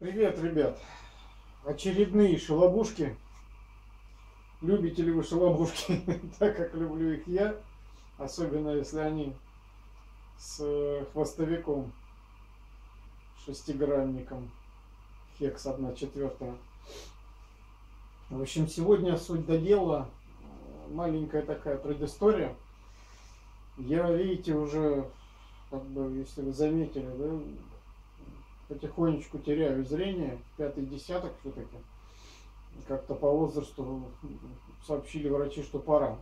Привет, ребят! Очередные шалобушки. Любите ли вы шалобушки, так как люблю их я, особенно если они с хвостовиком, шестигранником, хекс 1 четвертая. В общем, сегодня суть до дела, маленькая такая предыстория. Я, видите, уже, как бы, если вы заметили, да, потихонечку теряю зрение, пятый десяток все-таки. Как-то по возрасту сообщили врачи, что пора.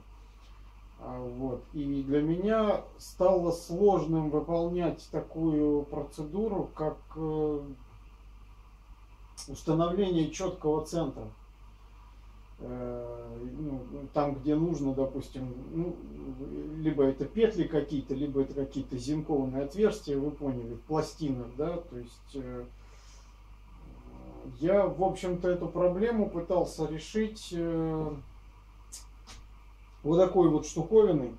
А, вот. И для меня стало сложным выполнять такую процедуру, как э, установление четкого центра. Там, где нужно, допустим, ну, либо это петли какие-то, либо это какие-то зинкованные отверстия, вы поняли, в пластинах, да, то есть э, я, в общем-то, эту проблему пытался решить э, вот такой вот штуковиной,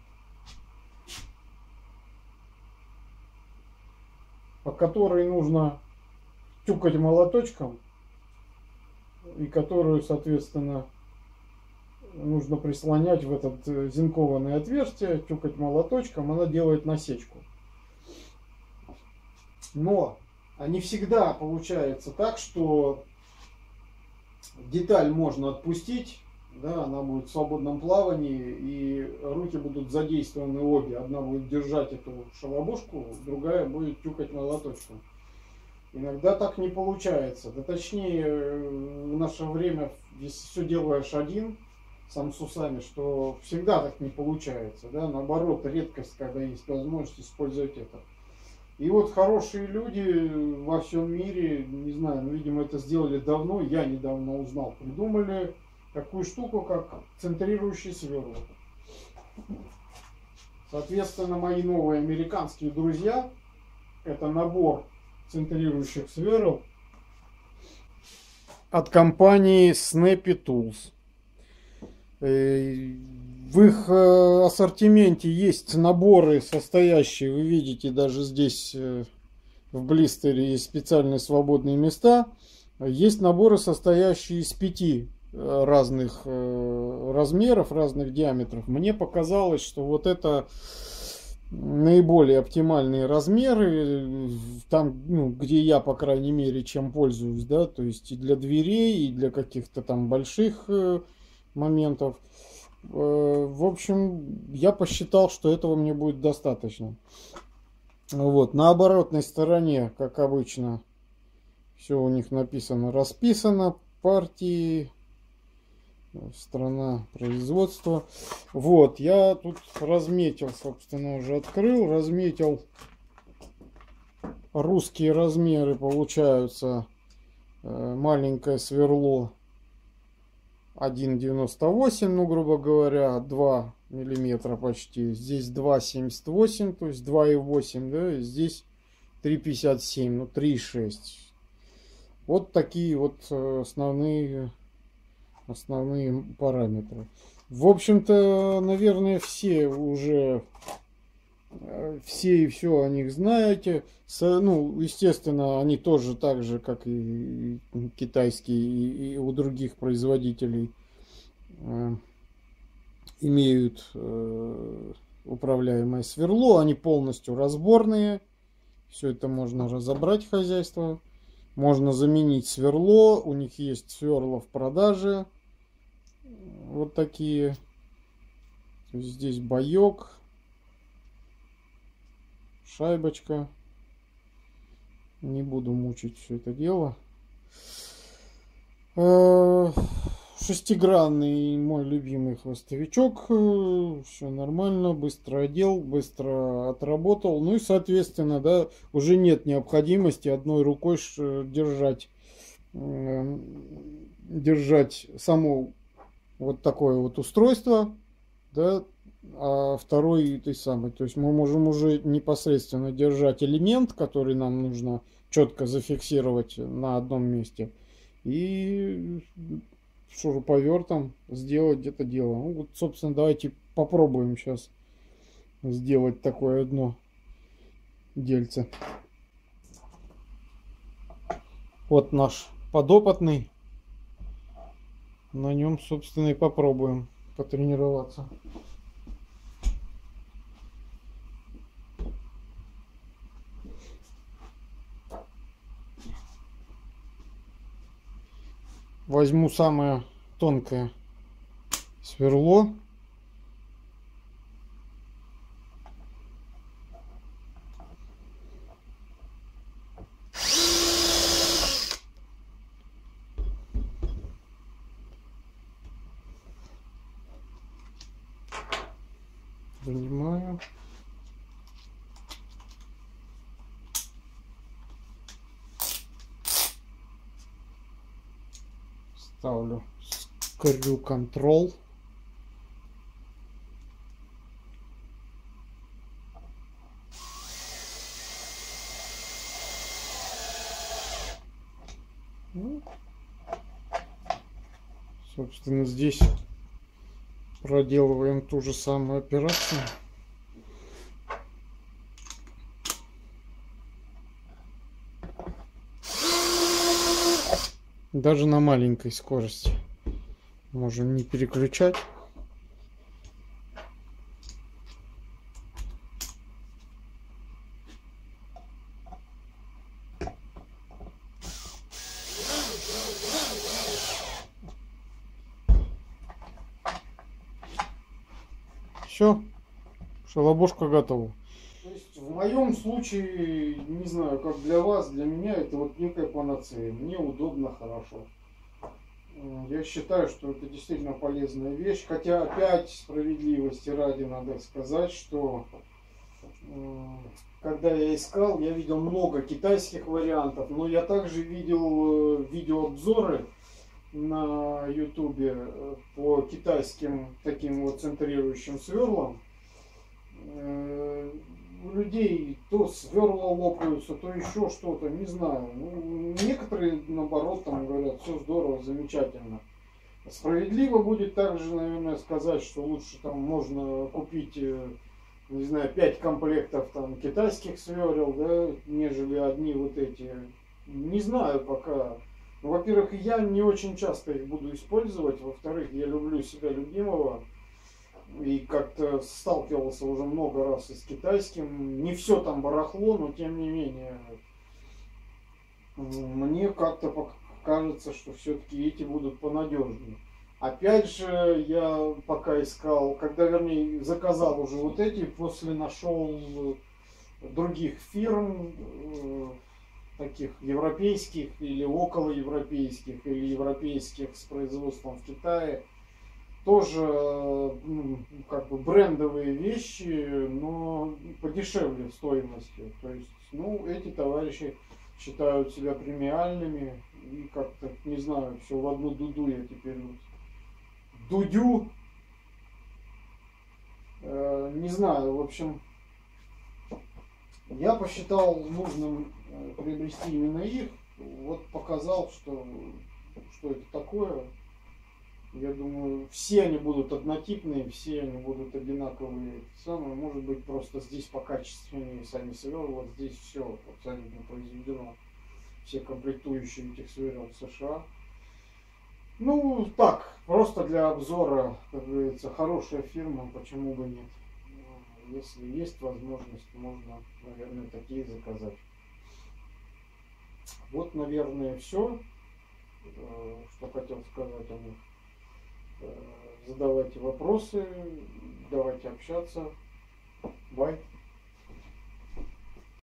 по которой нужно тюкать молоточком, и которую, соответственно, нужно прислонять в этот э, зинкованное отверстие, тюкать молоточком, она делает насечку. Но не всегда получается так, что деталь можно отпустить, да, она будет в свободном плавании, и руки будут задействованы обе. Одна будет держать эту шалобушку, другая будет тюкать молоточком. Иногда так не получается. Да точнее, в наше время, если все делаешь один, сам с усами, что всегда так не получается. Да? Наоборот, редкость, когда есть возможность использовать это. И вот хорошие люди во всем мире, не знаю, ну, видимо, это сделали давно, я недавно узнал, придумали такую штуку, как центрирующий сверло. Соответственно, мои новые американские друзья, это набор центрирующих сверл от компании Snappy Tools. Э, в их э, ассортименте есть наборы, состоящие, вы видите, даже здесь э, в блистере есть специальные свободные места. Есть наборы, состоящие из пяти разных размеров, разных диаметров. Мне показалось, что вот это наиболее оптимальные размеры, там, ну, где я, по крайней мере, чем пользуюсь, да, то есть и для дверей, и для каких-то там больших моментов. Э, в общем, я посчитал, что этого мне будет достаточно. Вот, на оборотной стороне, как обычно, все у них написано, расписано, партии, страна производства. Вот, я тут разметил, собственно, уже открыл, разметил русские размеры, получаются э, маленькое сверло 1,98, ну, грубо говоря, 2 миллиметра почти. Здесь 2,78, то есть 2,8, да, здесь 3,57, ну, 3,6. Вот такие вот э, основные, основные параметры. В общем-то, наверное, все уже все и все о них знаете. С, ну, естественно, они тоже так же, как и китайские, и, и у других производителей э, имеют э, управляемое сверло. Они полностью разборные. Все это можно разобрать хозяйство. Можно заменить сверло. У них есть сверла в продаже. Вот такие. Здесь боек. Шайбочка. Не буду мучить все это дело. Э, шестигранный мой любимый хвостовичок. Э, все нормально, быстро одел, быстро отработал. Ну и, соответственно, да, уже нет необходимости одной рукой держать, э, держать само вот такое вот устройство, да, а второй той самой. То есть мы можем уже непосредственно держать элемент, который нам нужно четко зафиксировать на одном месте. И шуруповертом сделать где-то дело. Ну, вот, собственно, давайте попробуем сейчас сделать такое одно дельце. Вот наш подопытный. На нем, собственно, и попробуем потренироваться. Возьму самое тонкое сверло. Вынимаю. Ставлю скрю контрол. Ну, собственно, здесь проделываем ту же самую операцию. Даже на маленькой скорости. Можем не переключать. Все, шалобушка готова. В моем случае, не знаю, как для вас, для меня это вот некая панацея. Мне удобно, хорошо. Я считаю, что это действительно полезная вещь. Хотя опять справедливости ради надо сказать, что когда я искал, я видел много китайских вариантов, но я также видел э, видеообзоры на ютубе э, по китайским таким вот центрирующим сверлам. У людей то сверла лопаются, то еще что-то, не знаю. Ну, некоторые, наоборот, там говорят, все здорово, замечательно. Справедливо будет также, наверное, сказать, что лучше там можно купить, э, не знаю, пять комплектов там китайских сверл, да, нежели одни вот эти. Не знаю пока. Во-первых, я не очень часто их буду использовать. Во-вторых, я люблю себя любимого. И как-то сталкивался уже много раз и с китайским. Не все там барахло, но тем не менее. Мне как-то кажется, что все-таки эти будут понадежнее. Опять же, я пока искал, когда, вернее, заказал уже вот эти, после нашел других фирм, э, таких европейских или около европейских или европейских с производством в Китае. Тоже ну, как бы брендовые вещи, но подешевле стоимостью. То есть, ну, эти товарищи считают себя премиальными и как-то, не знаю, все в одну дуду я теперь вот дудю. Э, не знаю, в общем, я посчитал нужным э, приобрести именно их. Вот показал, что, что это такое. Я думаю, все они будут однотипные, все они будут одинаковые. Самое, может быть, просто здесь покачественнее сами сверла. Вот здесь все абсолютно произведено. Все комплектующие этих сверл США. Ну, так, просто для обзора, как говорится, хорошая фирма, почему бы нет. Если есть возможность, можно, наверное, такие заказать. Вот, наверное, все, э, что хотел сказать о них. Задавайте вопросы, давайте общаться. Бай.